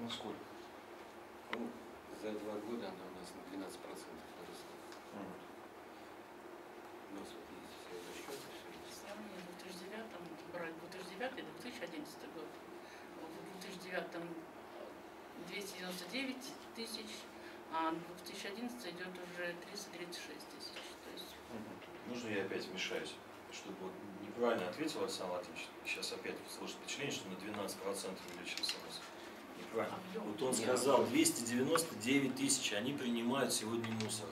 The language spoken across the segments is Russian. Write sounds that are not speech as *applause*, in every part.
На сколько? Ну, за два года она у нас на 12% выросла. Мгм. У нас вот есть все расчеты, все есть. Сравнение в 2009, брать 2009 2011 год. В 2009 299 тысяч, а 2011 идет уже 336 тысяч. То есть Мгм. Можно я опять вмешаюсь? Чтобы вот неправильно ответил Александр Владимирович. Сейчас опять сложится впечатление, что на 12% увеличился. Вот он сказал, 299 тысяч они принимают сегодня мусор.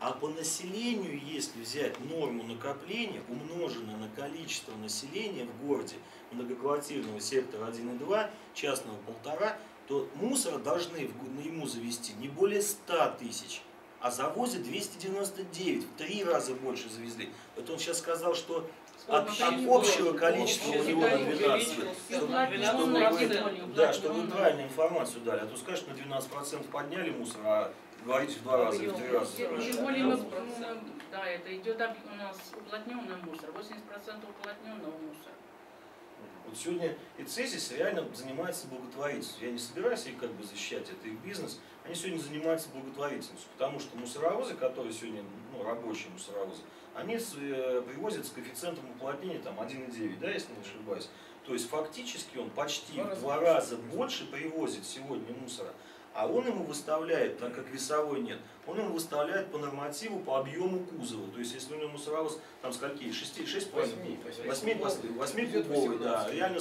А по населению, если взять норму накопления, умноженное на количество населения в городе, многоквартирного сектора 1 и 2, частного полтора, то мусора должны ему завести не более 100 тысяч, а завозят 299, в три раза больше завезли. Вот он сейчас сказал, что от, от общего количества у него на 12. И Чтобы- чтобы Да, чтобы вы правильную информацию дали. А то скажешь, на 12% подняли мусор, а говорите в два раза в три раза. Тем больше. более мы, мы- да, это идет у нас уплотненный мусор, 80% уплотненного мусора. Вот сегодня и Цезис реально занимается благотворительностью. Я не собираюсь их как бы защищать, это их бизнес. Они сегодня занимаются благотворительностью, потому что мусоровозы, которые сегодня, ну, рабочие мусоровозы, они с- э, привозят с коэффициентом уплотнения там 1,9, да, если не ошибаюсь. То есть фактически он почти Два в два раза больше привозит сегодня мусора. А он ему выставляет, так как весовой нет, он ему выставляет по нормативу, по объему кузова. То есть если у него мусоровоз там скольки, 6, 6 Восьми. Восьми, восьми Идет кубовый, да, 18. реально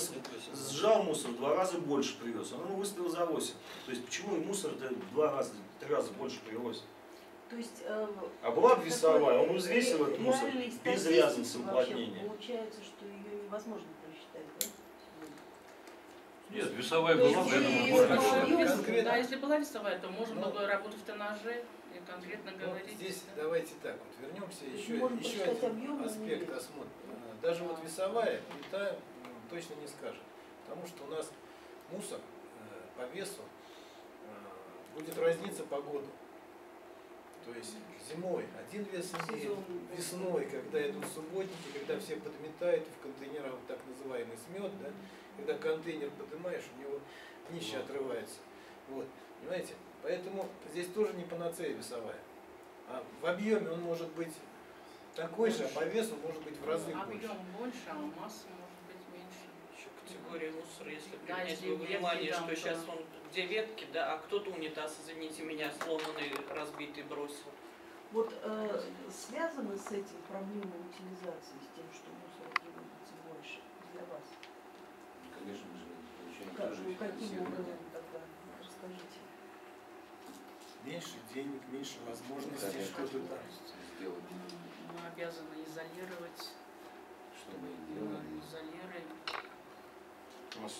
сжал мусор в два раза больше привез, он ему выставил за 8. То есть почему и мусор это в два раза, три раза больше привозит? То есть, э, А была бы весовая, он взвесил этот мусор без вообще уплотнения. Получается, что ее невозможно? Нет, весовая была, поэтому ее можно. Да, если была весовая, то можно Ну. было работать в тоннаже и конкретно Ну, говорить. здесь да. давайте так, вот вернемся есть еще, можно еще один но аспект осмотра. Даже вот весовая плита м, точно не скажет, потому что у нас мусор э, по весу э, будет разниться по году. То есть зимой один вес имеет, Сезон. весной, когда идут субботники, когда все подметают, в контейнерах вот так называемый смет, да, когда контейнер поднимаешь, у него днище отрывается. Вот, понимаете? Поэтому здесь тоже не панацея весовая. А в объеме он может быть такой же, а по весу может быть в разы больше. Объем больше, а масса может. Еще категория мусора, если Да, принять ветки внимание, что то- сейчас он где ветки, да, а кто-то унитаз, извините меня, сломанный, разбитый бросил. Вот э, связано с этим проблема утилизации, с тем, что мусора приводится больше для вас? Конечно, же получаем Как, тоже ну, каким образом тогда? Расскажите. Меньше денег, меньше возможностей что-то там. сделать, Мы обязаны изолировать, что мы делаем. изолируем. Нас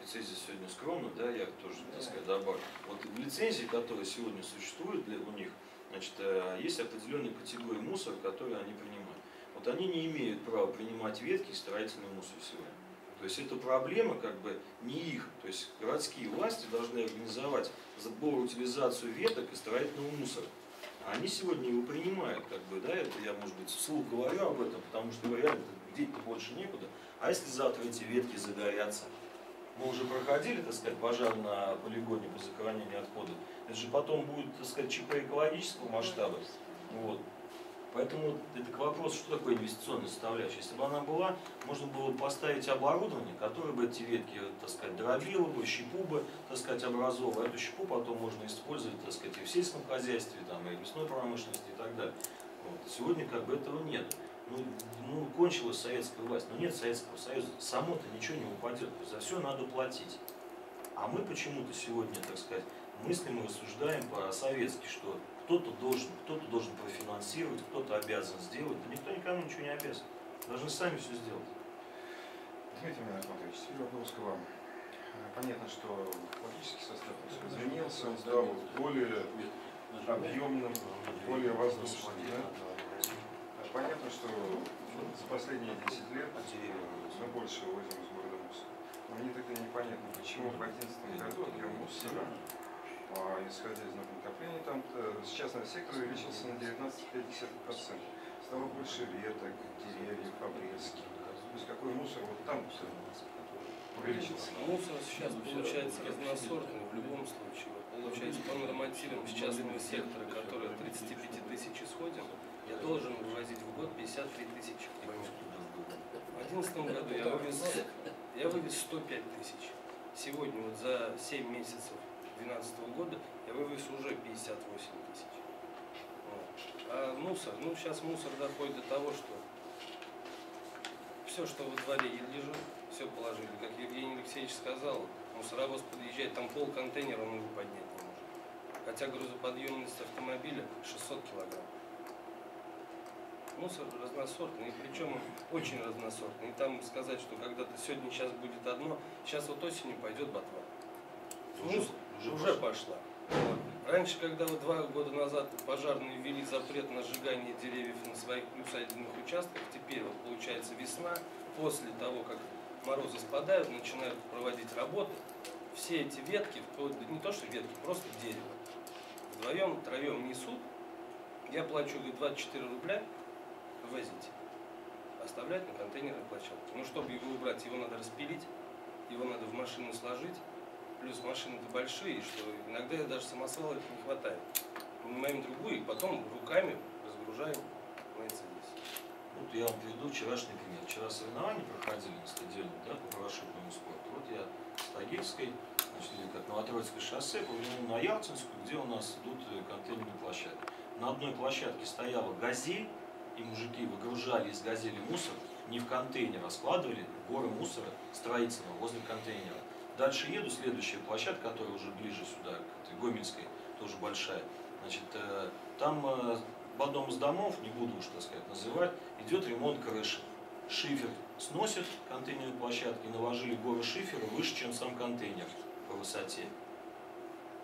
лицензия сегодня скромна, да, я тоже, так сказать, добавлю. Вот в лицензии, которая сегодня существует для, у них, значит, э, есть определенные категории мусора, которые они принимают. Вот они не имеют права принимать ветки и строительный мусор сегодня. То есть это проблема как бы не их. То есть городские власти должны организовать сбор, утилизацию веток и строительного мусора. А они сегодня его принимают, как бы, да, это я, может быть, вслух говорю об этом, потому что реально деть-то больше некуда. А если завтра эти ветки загорятся? Мы уже проходили, так сказать, пожар на полигоне по захоронению отходов. Это же потом будет, так сказать, ЧП экологического масштаба. Вот. Поэтому это к вопросу, что такое инвестиционная составляющая. Если бы она была, можно было бы поставить оборудование, которое бы эти ветки, так сказать, дробило бы, щепу бы, так сказать, образовывало. Эту щепу потом можно использовать, так сказать, и в сельском хозяйстве, там, и в лесной промышленности и так далее. Вот. Сегодня как бы этого нет. Ну, ну, кончилась советская власть, но нет Советского Союза. Само-то ничего не упадет, за все надо платить. А мы почему-то сегодня, так сказать, мыслим и рассуждаем по-советски, что кто-то должен, кто-то должен профинансировать, кто-то обязан сделать. Да никто никому ничего не обязан. Должны сами все сделать. Дмитрий Анатольевич, теперь вопрос к вам. Э, Понятно, что политический состав изменился, он стал более объемным, более воздушным. Да? А Понятно, что за последние 10 лет мы больше возим из города мусор. Но мне тогда непонятно, почему в 2011 году объем мусора, а, исходя из накопления, там э, с частного сектора увеличился на 19,5%. Стало больше веток, деревьев, обрезки. То есть какой мусор вот там увеличится. Мусор сейчас получается разносортный в любом случае. Получается, по нормативам с частного сектора, который от 35 тысяч исходим, я должен вывозить в год 53 тысячи. В 2011 году я вывез, я вывез 105 тысяч. Сегодня вот за 7 месяцев 2012 года я вывез уже 58 тысяч. Вот. А мусор, ну сейчас мусор доходит до того, что все, что во дворе лежит, все положили. Как Евгений Алексеевич сказал, мусоровоз подъезжает, там пол контейнера он его поднять не может. Хотя грузоподъемность автомобиля 600 килограмм. Мусор разносортный, причем очень разносортный. И там сказать, что когда-то сегодня сейчас будет одно, сейчас вот осенью пойдет ботва. Уже- Мусор уже уже, пошла. Вот. Раньше, когда вот два года назад пожарные ввели запрет на сжигание деревьев на своих приусадебных участках, теперь вот получается весна, после того, как морозы спадают, начинают проводить работы, все эти ветки, не то что ветки, просто дерево, вдвоем, троем несут, я плачу говорит, 24 рубля, возить, оставлять на контейнерной площадке. Ну, чтобы его убрать, его надо распилить, его надо в машину сложить, плюс машины-то большие, что иногда даже самосвалов не хватает. Нанимаем другую и потом руками разгружаем Мерседес. Вот я вам приведу вчерашний пример. Вчера соревнования проходили на стадионе да, по парашютному спорту. Вот я с Тагильской, значит, или как Новотроицкое шоссе, повернул на Ялтинскую, где у нас идут э, контейнерные площадки. На одной площадке стояла газель, и мужики выгружали из газели мусор, не в контейнер, а складывали горы мусора строительного возле контейнера. Дальше еду, следующая площадка, которая уже ближе сюда, к этой Гомельской, тоже большая. Значит, э, там э, в одном из домов, не буду уж, так сказать, называть, идет ремонт крыши. Шифер сносят контейнерные площадки, наложили горы шифера выше, чем сам контейнер по высоте.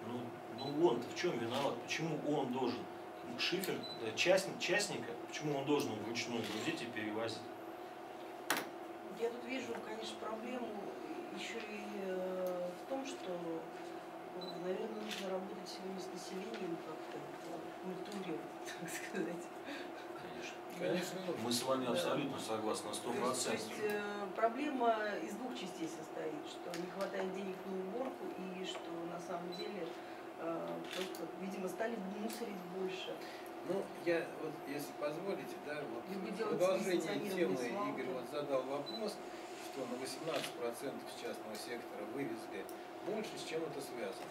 Ну, ну он-то в чем виноват? Почему он должен? Шифер, э, частник, частника, почему он должен вручную грузить и перевозить? Я тут вижу, конечно, проблему еще и э, в том, что, наверное, нужно работать сегодня с населением как-то, в культуре, *laughs* так сказать. Конечно. Конечно. Мы с вами Да. абсолютно согласны на сто То есть, то процентов. есть, э, проблема из двух частей состоит, что не хватает денег на уборку и что на самом деле просто, видимо, стали мусорить больше. Ну, я вот, если позволите, да, вот Либо продолжение темы. Игорь вот задал вопрос, что на 18% частного сектора вывезли больше, с чем это связано.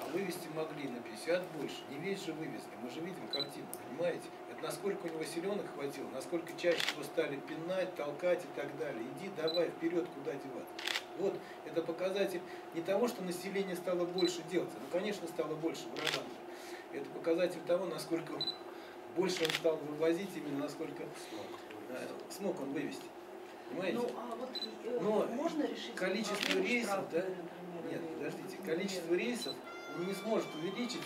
А вывести могли на 50 больше, не весь же вывезли. Мы же видим картину, понимаете? Это насколько у него силенок хватило, насколько чаще его стали пинать, толкать и так далее. Иди, давай, вперед, куда деваться. Вот это показатель не того, что население стало больше делать, ну, конечно, стало больше разы. Это показатель того, насколько больше он стал вывозить, именно насколько э, смог он вывести. Понимаете? Ну, а вот э, Но можно решить количество рейсов, штрафами, да? например, Нет, подождите, количество рейсов он не сможет увеличить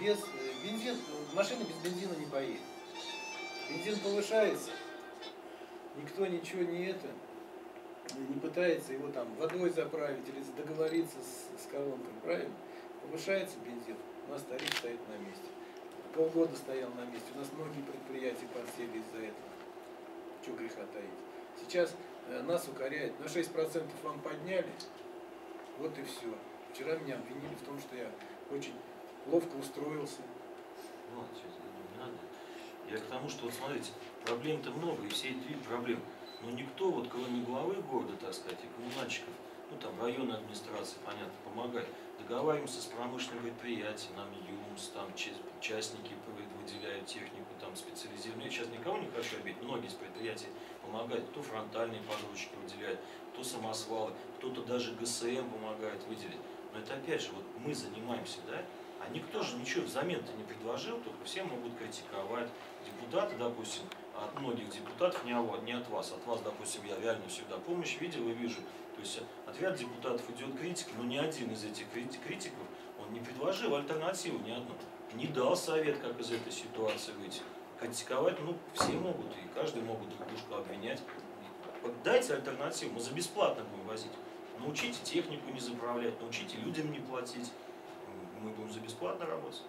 без э, бензин, машина без бензина не поедет. Бензин повышается, никто ничего не это, не пытается его там водой заправить или договориться с, с колонкой, правильно? Повышается бензин, у нас тариф стоит на месте. Полгода стоял на месте, у нас многие предприятия подсели из-за этого. Чего греха таить. Сейчас э, нас укоряют, на 6% вам подняли, вот и все. Вчера меня обвинили в том, что я очень ловко устроился. Ну, не надо. Я к тому, что вот смотрите, проблем-то много, и все эти виды проблем. Но никто, вот кроме главы города, так сказать, и коммунальщиков, ну там районной администрации, понятно, помогает. Договариваемся с промышленным предприятием, нам ЮМС, там ча- частники выделяют технику, там специализированную. Я сейчас никого не хочу обидеть, многие из предприятий помогают. Кто фронтальные погрузчики выделяет, кто самосвалы, кто-то даже ГСМ помогает выделить. Но это опять же, вот мы занимаемся, да, а никто же ничего взамен-то не предложил, только все могут критиковать. Депутаты, допустим, от многих депутатов, не, от- не от вас, от вас, допустим, я реально всегда помощь видел и вижу. То есть от ряд депутатов идет критика, но ни один из этих крити- критиков, он не предложил альтернативу ни одну. Не дал совет, как из этой ситуации выйти. Критиковать, ну, все могут, и каждый могут друг дружку обвинять. Дайте альтернативу, мы за бесплатно будем возить. Научите технику не заправлять, научите людям не платить. Мы будем за бесплатно работать.